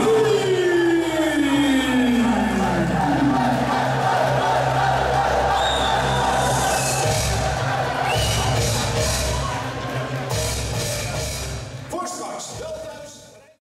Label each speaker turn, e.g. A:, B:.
A: Woo!